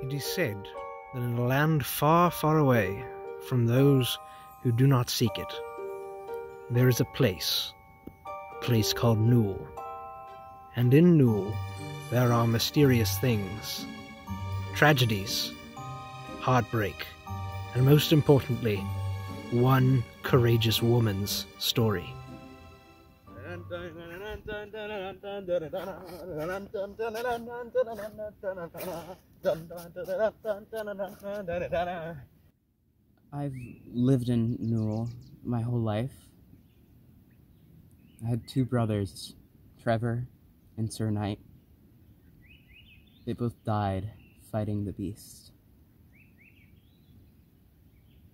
It is said that in a land far, far away from those who do not seek it, there is a place, a place called Nule. And in Nule, there are mysterious things, tragedies, heartbreak, and most importantly, one courageous woman's story. I've lived in Nule my whole life. I had two brothers, Trevor and Sir Knight. They both died fighting the beast.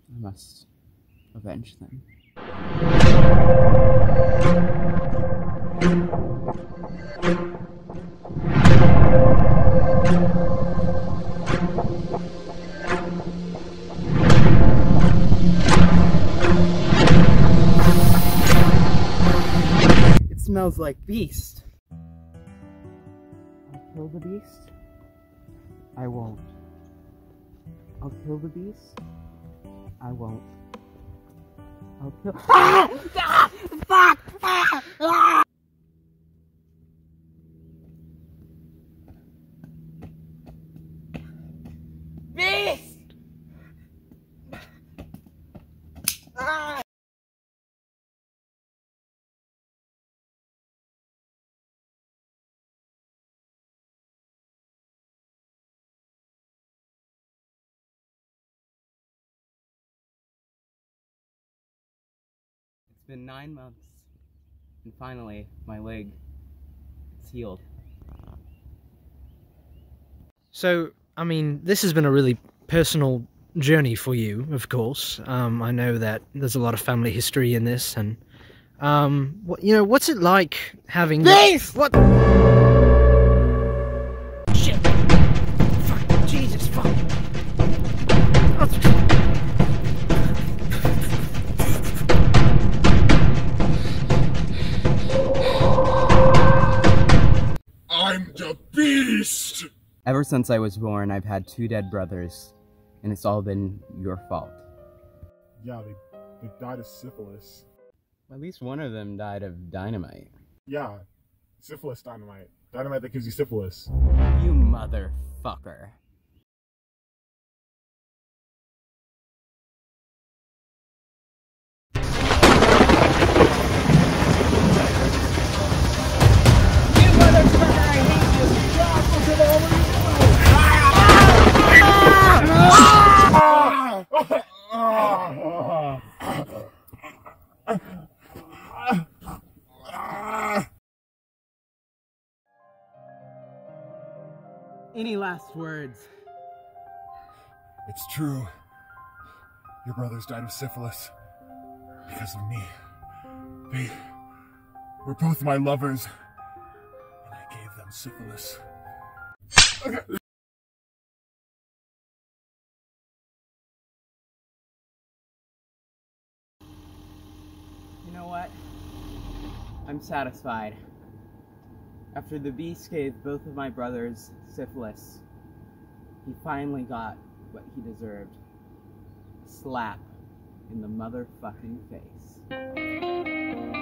I must avenge them. Smells like beast. I'll kill the beast. I won't. I'll kill the beast. I won't. I'll kill. Ah! Ah! Fuck! Ah! Ah! Beast! Ah! It's been nine months, and finally, my leg is healed. So, I mean, this has been a really personal journey for you, of course. Um, I know that there's a lot of family history in this, and um, what you know, what's it like having Beast! What? Beast! Ever since I was born, I've had two dead brothers, and it's all been your fault. Yeah, they, they died of syphilis. At least one of them died of dynamite. Yeah, syphilis dynamite. Dynamite that gives you syphilis. You motherfucker. Any last words? It's true. Your brothers died of syphilis. Because of me. They were both my lovers. And I gave them syphilis. Okay. You know what? I'm satisfied. After the beast gave both of my brothers syphilis, he finally got what he deserved. A slap in the motherfucking face.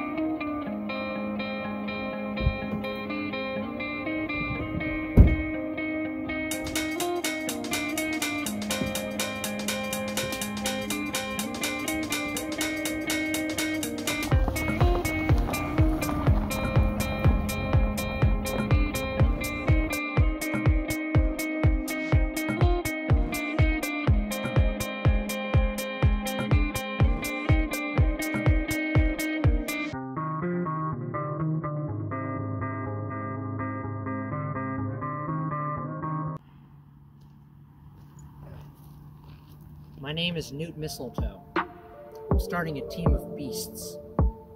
My name is Newt Mistletoe. I'm starting a team of beasts.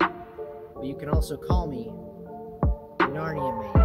But you can also call me Narnia Man.